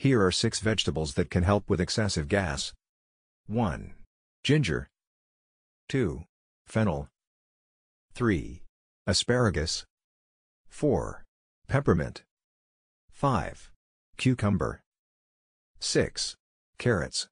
Here are 6 vegetables that can help with excessive gas. 1. Ginger 2. Fennel 3. Asparagus 4. Peppermint 5. Cucumber 6. Carrots